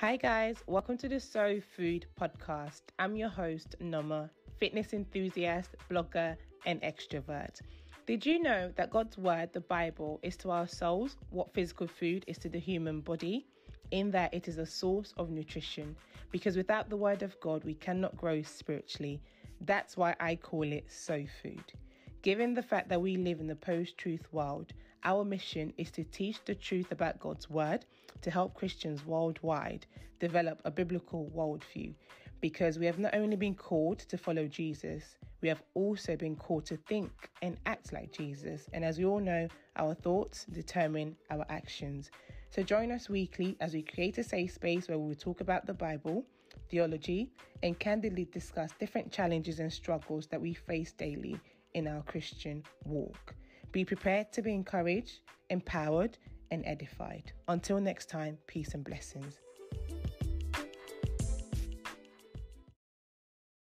Hi, guys, welcome to the Soul Food podcast. I'm your host, Nneoma, fitness enthusiast, blogger, and extrovert. Did you know that God's Word, the Bible, is to our souls what physical food is to the human body? In that it is a source of nutrition, because without the Word of God, we cannot grow spiritually. That's why I call it Soul Food. Given the fact that we live in the post truth world, our mission is to teach the truth about God's Word to help Christians worldwide develop a biblical worldview. Because we have not only been called to follow Jesus, we have also been called to think and act like Jesus. And as we all know, our thoughts determine our actions. So join us weekly as we create a safe space where we will talk about the Bible, theology, and candidly discuss different challenges and struggles that we face daily in our Christian walk. Be prepared to be encouraged, empowered, and edified. Until next time, peace and blessings.